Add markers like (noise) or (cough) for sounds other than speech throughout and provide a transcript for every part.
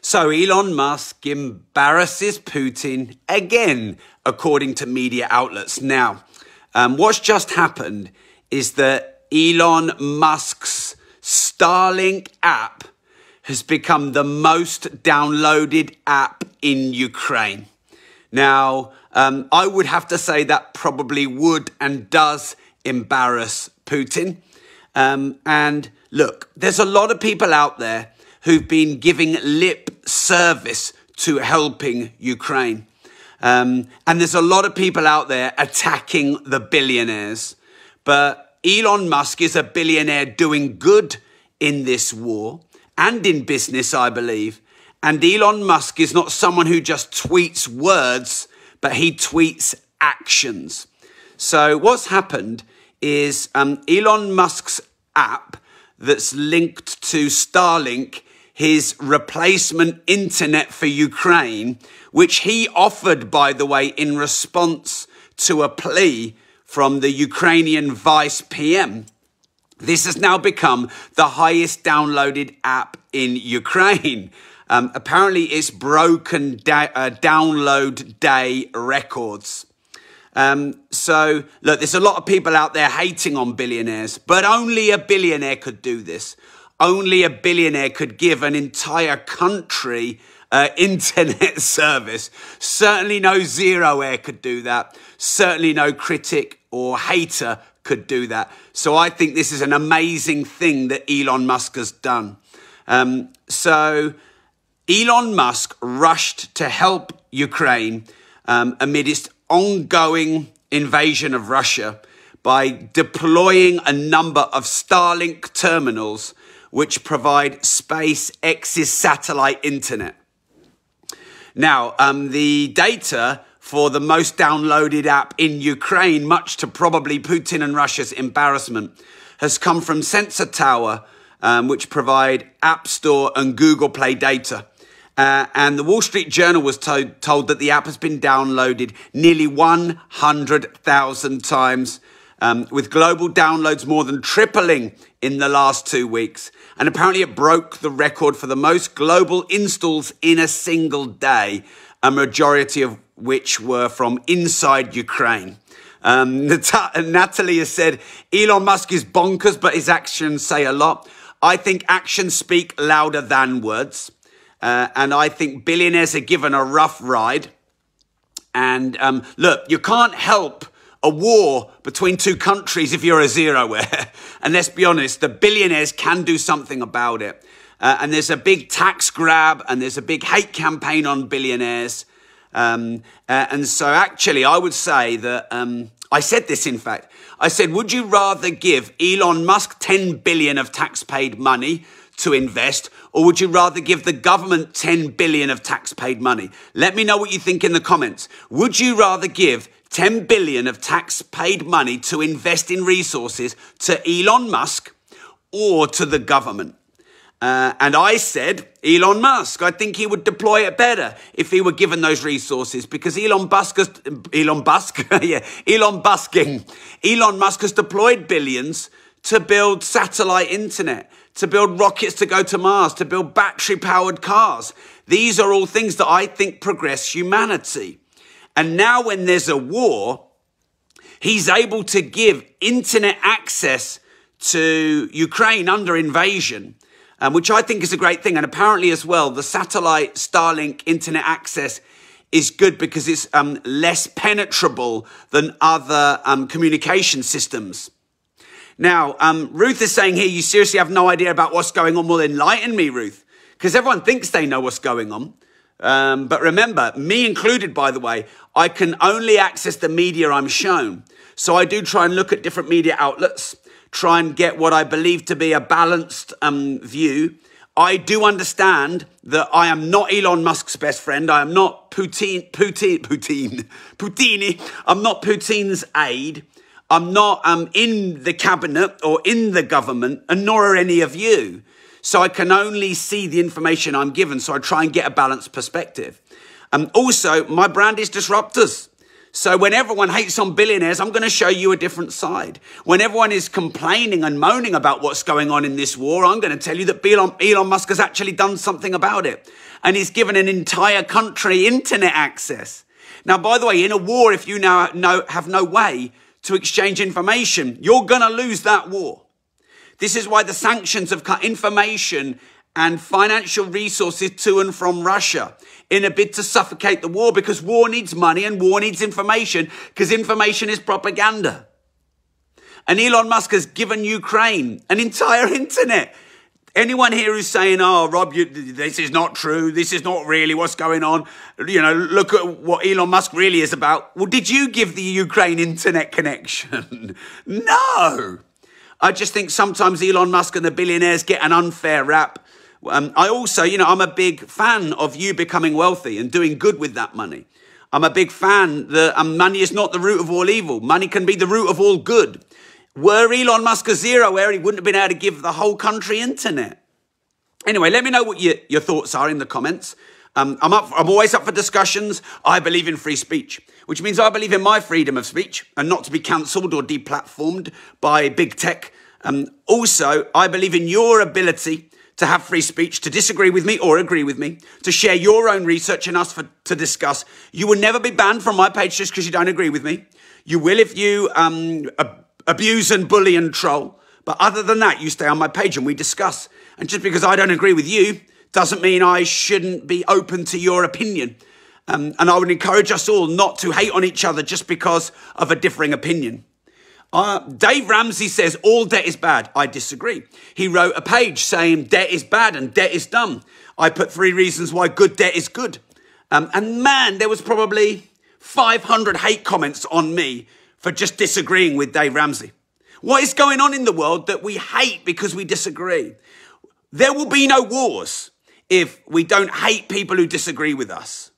So Elon Musk embarrasses Putin again, according to media outlets. Now, um, what's just happened is that Elon Musk's Starlink app has become the most downloaded app in Ukraine. Now, um, I would have to say that probably would and does embarrass Putin. Um, and look, there's a lot of people out there who've been giving lip service to helping Ukraine. Um, and there's a lot of people out there attacking the billionaires. But Elon Musk is a billionaire doing good in this war and in business, I believe. And Elon Musk is not someone who just tweets words, but he tweets actions. So what's happened is um, Elon Musk's app that's linked to Starlink, his replacement internet for Ukraine, which he offered, by the way, in response to a plea from the Ukrainian vice PM. This has now become the highest downloaded app in Ukraine. Um, apparently, it's broken da- uh, download day records. Um, so, look, there's a lot of people out there hating on billionaires, but only a billionaire could do this. Only a billionaire could give an entire country uh, (laughs) internet service. Certainly, no zero air could do that. Certainly, no critic or hater could do that. So, I think this is an amazing thing that Elon Musk has done. Um, so, Elon Musk rushed to help Ukraine um, amidst ongoing invasion of Russia by deploying a number of Starlink terminals which provide SpaceX's satellite internet. Now, um, the data for the most downloaded app in Ukraine, much to probably Putin and Russia's embarrassment, has come from Sensor Tower, um, which provide App Store and Google Play data. Uh, and the Wall Street Journal was to- told that the app has been downloaded nearly 100,000 times, um, with global downloads more than tripling in the last two weeks. And apparently, it broke the record for the most global installs in a single day, a majority of which were from inside Ukraine. Um, (laughs) Natalie has said Elon Musk is bonkers, but his actions say a lot. I think actions speak louder than words. Uh, and I think billionaires are given a rough ride. And um, look, you can't help a war between two countries if you're a zeroair. (laughs) and let's be honest, the billionaires can do something about it. Uh, and there's a big tax grab and there's a big hate campaign on billionaires. Um, uh, and so, actually, I would say that um, I said this, in fact. I said, would you rather give Elon Musk 10 billion of tax paid money to invest, or would you rather give the government 10 billion of tax paid money? Let me know what you think in the comments. Would you rather give 10 billion of tax paid money to invest in resources to Elon Musk or to the government? Uh, and I said, Elon Musk, I think he would deploy it better if he were given those resources because Elon Musk has, Elon Musk, (laughs) yeah, Elon Busking, Elon Musk has deployed billions to build satellite internet to build rockets to go to Mars, to build battery powered cars. These are all things that I think progress humanity. And now, when there's a war, he's able to give internet access to Ukraine under invasion, um, which I think is a great thing. And apparently, as well, the satellite Starlink internet access is good because it's um, less penetrable than other um, communication systems. Now, um, Ruth is saying here, you seriously have no idea about what's going on. Well, enlighten me, Ruth, because everyone thinks they know what's going on. Um, but remember, me included, by the way, I can only access the media I'm shown. So I do try and look at different media outlets, try and get what I believe to be a balanced um, view. I do understand that I am not Elon Musk's best friend. I am not Putin, Putin, Putin, (laughs) Putini. I'm not Putin's aide. I'm not um, in the cabinet or in the government, and nor are any of you. So I can only see the information I'm given. So I try and get a balanced perspective. Um, also, my brand is disruptors. So when everyone hates on billionaires, I'm going to show you a different side. When everyone is complaining and moaning about what's going on in this war, I'm going to tell you that Elon, Elon Musk has actually done something about it. And he's given an entire country internet access. Now, by the way, in a war, if you now know, have no way to exchange information, you're going to lose that war. This is why the sanctions have cut information and financial resources to and from Russia in a bid to suffocate the war because war needs money and war needs information because information is propaganda. And Elon Musk has given Ukraine an entire (laughs) internet. Anyone here who's saying, oh, Rob, you, this is not true, this is not really what's going on, you know, look at what Elon Musk really is about. Well, did you give the Ukraine internet connection? (laughs) no. I just think sometimes Elon Musk and the billionaires get an unfair rap. Um, I also, you know, I'm a big fan of you becoming wealthy and doing good with that money. I'm a big fan that um, money is not the root of all evil. Money can be the root of all good. Were Elon Musk a zero where he wouldn't have been able to give the whole country internet? Anyway, let me know what your, your thoughts are in the comments. Um, I'm, up, I'm always up for discussions. I believe in free speech, which means I believe in my freedom of speech and not to be cancelled or deplatformed by big tech. Um, also, I believe in your ability to have free speech, to disagree with me or agree with me, to share your own research and us for, to discuss. You will never be banned from my page just because you don't agree with me. You will if you um, ab- abuse and bully and troll. But other than that, you stay on my page and we discuss. And just because I don't agree with you doesn't mean I shouldn't be open to your opinion. Um, and I would encourage us all not to hate on each other just because of a differing opinion. Uh, Dave Ramsey says all debt is bad. I disagree. He wrote a page saying debt is bad and debt is dumb. I put three reasons why good debt is good. Um, and man, there was probably 500 hate comments on me for just disagreeing with Dave Ramsey. What is going on in the world that we hate because we disagree? There will be no wars if we don't hate people who disagree with us.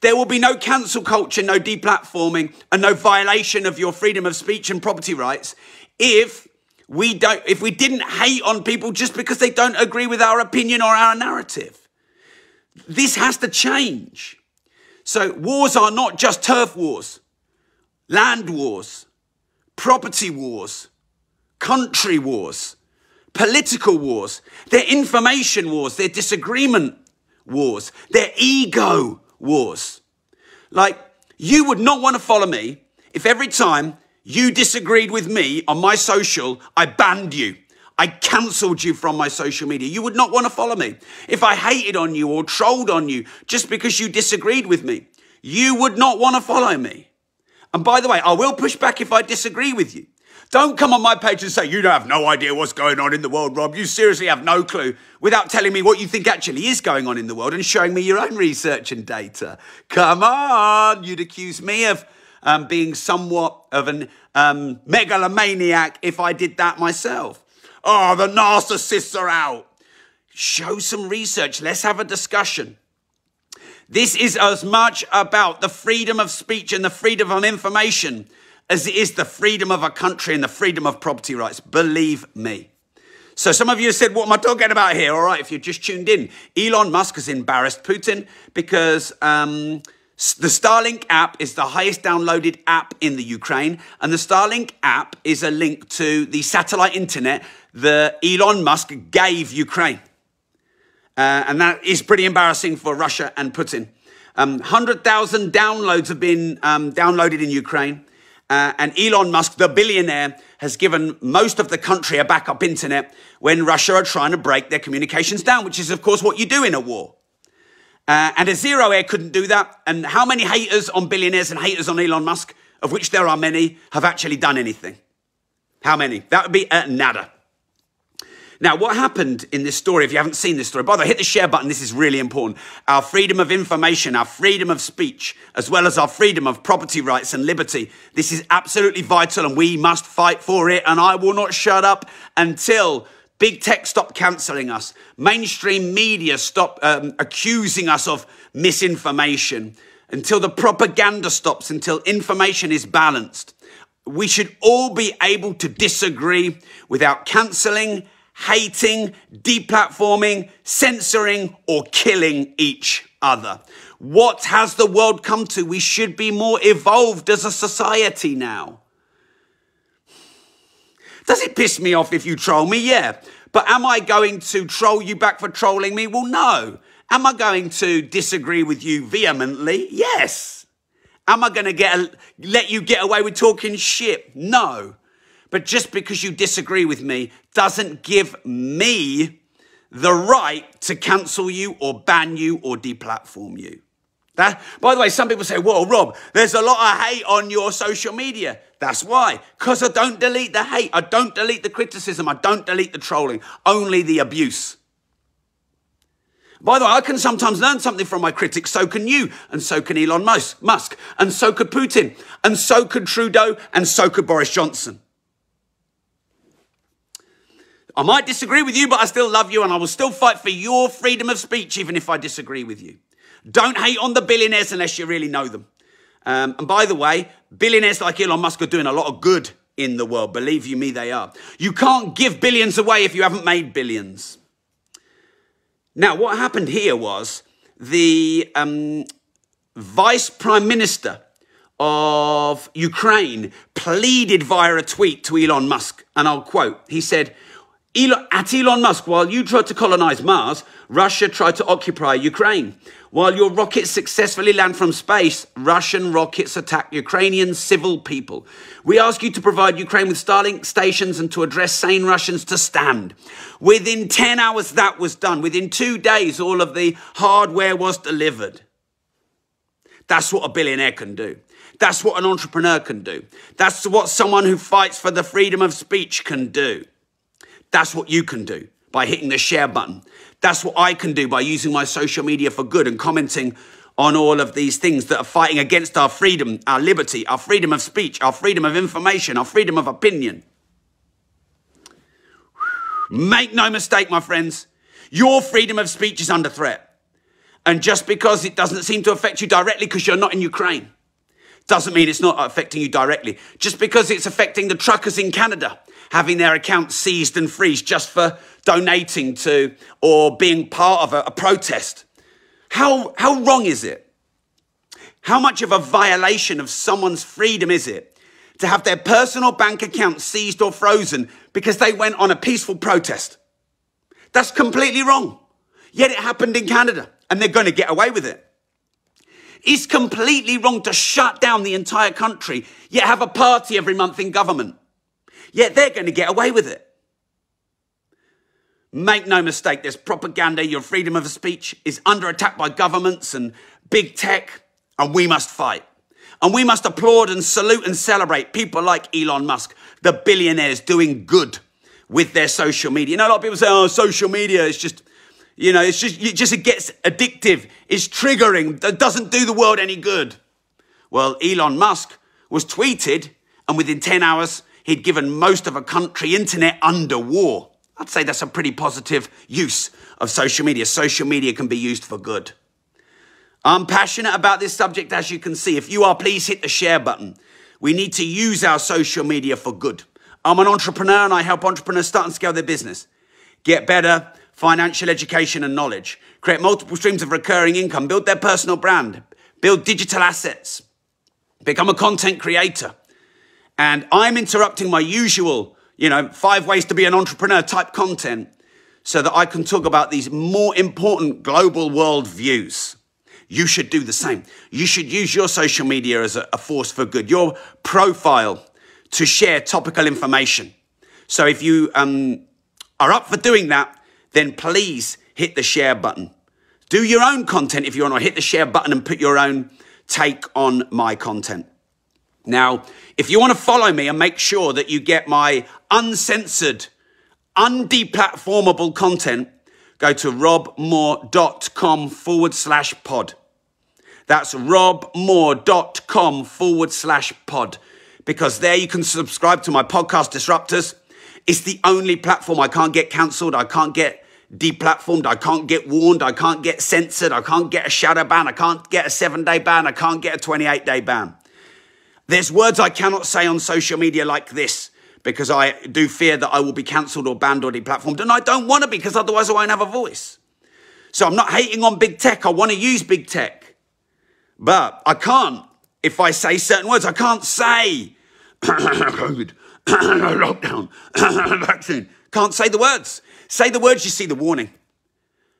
There will be no cancel culture, no deplatforming, and no violation of your freedom of speech and property rights if we don't if we didn't hate on people just because they don't agree with our opinion or our narrative. This has to change. So wars are not just turf wars, land wars, property wars, country wars, political wars, they're information wars, they're disagreement wars, they're ego wars. Like, you would not want to follow me if every time you disagreed with me on my social, I banned you. I cancelled you from my social media. You would not want to follow me. If I hated on you or trolled on you just because you disagreed with me, you would not want to follow me. And by the way, I will push back if I disagree with you. Don't come on my page and say, you don't have no idea what's going on in the world, Rob. You seriously have no clue without telling me what you think actually is going on in the world and showing me your own research and data. Come on. You'd accuse me of um, being somewhat of an um, megalomaniac if I did that myself. Oh, the narcissists are out. Show some research. Let's have a discussion. This is as much about the freedom of speech and the freedom of information as it is the freedom of a country and the freedom of property rights. Believe me. So some of you said, what am I talking about here? All right, if you're just tuned in, Elon Musk has embarrassed Putin because um, the Starlink app is the highest downloaded app in the Ukraine. And the Starlink app is a link to the satellite internet that Elon Musk gave Ukraine. Uh, and that is pretty embarrassing for Russia and Putin. Um, 100,000 downloads have been um, downloaded in Ukraine. Uh, and Elon Musk, the billionaire, has given most of the country a backup internet when Russia are trying to break their communications down, which is, of course, what you do in a war. Uh, and a zero air couldn't do that. And how many haters on billionaires and haters on Elon Musk, of which there are many, have actually done anything? How many? That would be uh, nada. Now, what happened in this story, if you haven't seen this story, by the way, hit the share button. This is really important. Our freedom of information, our freedom of speech, as well as our freedom of property rights and liberty. This is absolutely vital and we must fight for it. And I will not shut up until big tech stop cancelling us, mainstream media stop um, accusing us of misinformation, until the propaganda stops, until information is balanced. We should all be able to disagree without cancelling hating, deplatforming, censoring, or killing each other. What has the world come to? We should be more evolved as a society now. Does it piss me off if you troll me? Yeah. But am I going to troll you back for trolling me? Well, no. Am I going to disagree with you vehemently? Yes. Am I going to get a, let you get away with talking shit? No. But just because you disagree with me doesn't give me the right to cancel you or ban you or deplatform you. That, by the way, some people say, well, Rob, there's a lot of hate on your social media. That's why. Because I don't delete the hate. I don't delete the criticism. I don't delete the trolling. Only the abuse. By the way, I can sometimes learn something from my critics. So can you. And so can Elon Musk. And so could Putin. And so could Trudeau. And so could Boris Johnson. I might disagree with you, but I still love you and I will still fight for your freedom of speech, even if I disagree with you. Don't hate on the billionaires unless you really know them. Um, and by the way, billionaires like Elon Musk are doing a lot of good in the world. Believe you me, they are. You can't give billions away if you haven't made billions. Now, what happened here was the um, vice prime minister of Ukraine pleaded via a tweet to Elon Musk, and I'll quote, he said, at Elon Musk, while you tried to colonize Mars, Russia tried to occupy Ukraine. While your rockets successfully land from space, Russian rockets attack Ukrainian civil people. We ask you to provide Ukraine with Starlink stations and to address sane Russians to stand. Within 10 hours, that was done. Within two days, all of the hardware was delivered. That's what a billionaire can do. That's what an entrepreneur can do. That's what someone who fights for the freedom of speech can do. That's what you can do by hitting the share button. That's what I can do by using my social media for good and commenting on all of these things that are fighting against our freedom, our liberty, our freedom of speech, our freedom of information, our freedom of opinion. Make no mistake, my friends, your freedom of speech is under threat. And just because it doesn't seem to affect you directly because you're not in Ukraine, doesn't mean it's not affecting you directly. Just because it's affecting the truckers in Canada having their accounts seized and freezed just for donating to or being part of a, a protest. How, how wrong is it? How much of a violation of someone's freedom is it to have their personal bank account seized or frozen because they went on a peaceful protest? That's completely wrong. Yet it happened in Canada and they're going to get away with it. It's completely wrong to shut down the entire country, yet have a party every month in government. Yet they're going to get away with it. Make no mistake, there's propaganda. Your freedom of speech is under attack by governments and big tech, and we must fight. And we must applaud and salute and celebrate people like Elon Musk, the billionaires doing good with their social media. You know, a lot of people say, oh, social media is just you know, it's just, it just gets addictive. It's triggering. It doesn't do the world any good. Well, Elon Musk was tweeted, and within 10 hours, he'd given most of a country internet under war. I'd say that's a pretty positive use of social media. Social media can be used for good. I'm passionate about this subject, as you can see. If you are, please hit the share button. We need to use our social media for good. I'm an entrepreneur and I help entrepreneurs start and scale their business, get better, financial education and knowledge, create multiple streams of recurring income, build their personal brand, build digital assets, become a content creator. And I'm interrupting my usual, you know, five ways to be an entrepreneur type content so that I can talk about these more important global world views. You should do the same. You should use your social media as a, force for good, your profile to share topical information. So if you um, are up for doing that, then please hit the share button. Do your own content if you want to hit the share button and put your own take on my content. Now, if you want to follow me and make sure that you get my uncensored, undeplatformable content, go to robmoore.com forward slash pod. That's robmoore.com forward slash pod. Because there you can subscribe to my podcast Disruptors. It's the only platform I can't get cancelled. I can't get deplatformed. I can't get warned. I can't get censored. I can't get a shadow ban. I can't get a seven day ban. I can't get a 28 day ban. There's words I cannot say on social media like this because I do fear that I will be cancelled or banned or deplatformed. And I don't want to be because otherwise I won't have a voice. So I'm not hating on big tech. I want to use big tech. But I can't if I say certain words. I can't say (coughs) COVID, (coughs) lockdown, (coughs) vaccine. Can't say the words. Say the words, you see the warning.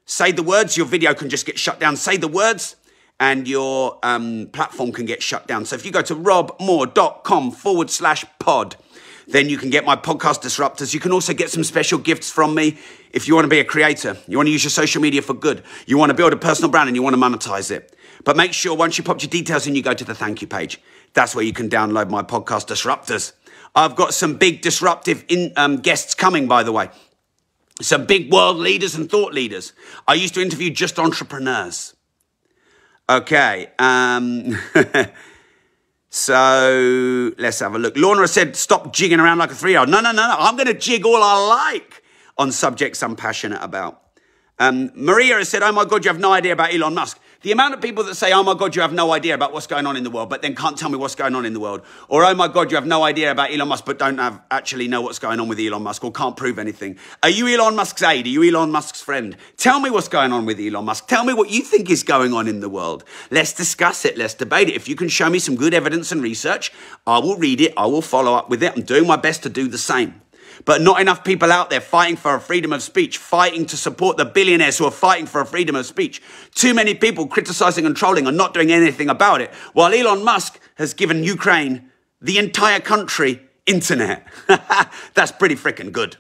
Say the words, your video can just get shut down. Say the words, and your um, platform can get shut down. So if you go to robmoore.com forward slash pod, then you can get my podcast disruptors. You can also get some special gifts from me if you want to be a creator. You want to use your social media for good. You want to build a personal brand and you want to monetize it. But make sure once you pop your details in, you go to the thank you page. That's where you can download my podcast disruptors. I've got some big disruptive in, um, guests coming, by the way. Some big world leaders and thought leaders. I used to interview just entrepreneurs. Okay. Um, (laughs) so let's have a look. Lorna said, stop jigging around like a three year old. No, no, no, no. I'm going to jig all I like on subjects I'm passionate about. Um, Maria has said, oh my God, you have no idea about Elon Musk. The amount of people that say, oh my God, you have no idea about what's going on in the world, but then can't tell me what's going on in the world. Or, oh my God, you have no idea about Elon Musk, but don't have, actually know what's going on with Elon Musk or can't prove anything. Are you Elon Musk's aide? Are you Elon Musk's friend? Tell me what's going on with Elon Musk. Tell me what you think is going on in the world. Let's discuss it. Let's debate it. If you can show me some good evidence and research, I will read it. I will follow up with it. I'm doing my best to do the same. But not enough people out there fighting for a freedom of speech, fighting to support the billionaires who are fighting for a freedom of speech. Too many people criticizing and trolling and not doing anything about it. While Elon Musk has given Ukraine, the entire country, internet. (laughs) That's pretty freaking good.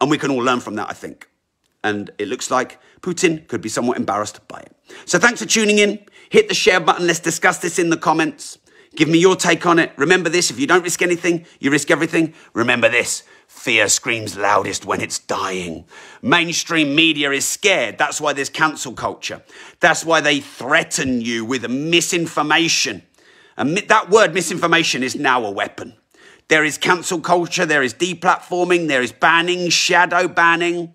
And we can all learn from that, I think. And it looks like Putin could be somewhat embarrassed by it. So thanks for tuning in. Hit the share button. Let's discuss this in the comments. Give me your take on it. Remember this if you don't risk anything, you risk everything. Remember this fear screams loudest when it's dying. Mainstream media is scared. That's why there's cancel culture. That's why they threaten you with misinformation. And that word misinformation is now a weapon. There is cancel culture, there is deplatforming, there is banning, shadow banning.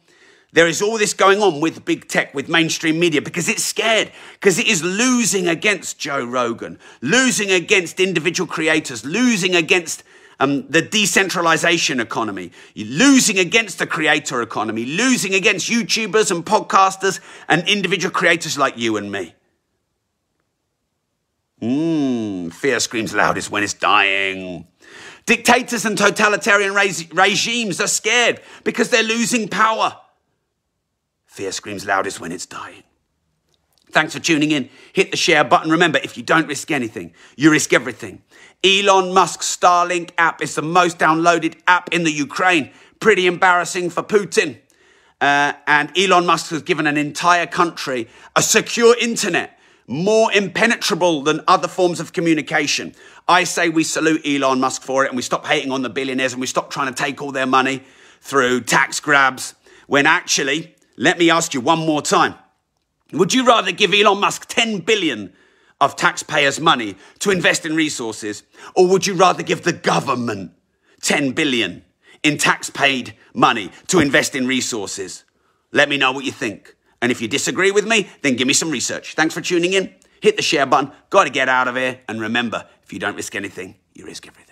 There is all this going on with big tech, with mainstream media, because it's scared, because it is losing against Joe Rogan, losing against individual creators, losing against um, the decentralization economy, losing against the creator economy, losing against YouTubers and podcasters and individual creators like you and me. Mmm, fear screams loudest when it's dying. Dictators and totalitarian regimes are scared because they're losing power. Fear screams loudest when it's dying. Thanks for tuning in. Hit the share button. Remember, if you don't risk anything, you risk everything. Elon Musk's Starlink app is the most downloaded app in the Ukraine. Pretty embarrassing for Putin. Uh, and Elon Musk has given an entire country a secure internet, more impenetrable than other forms of communication. I say we salute Elon Musk for it and we stop hating on the billionaires and we stop trying to take all their money through tax grabs when actually let me ask you one more time. Would you rather give Elon Musk 10 billion of taxpayers' money to invest in resources, or would you rather give the government 10 billion in tax-paid money to invest in resources? Let me know what you think. And if you disagree with me, then give me some research. Thanks for tuning in. Hit the share button. Got to get out of here. And remember, if you don't risk anything, you risk everything.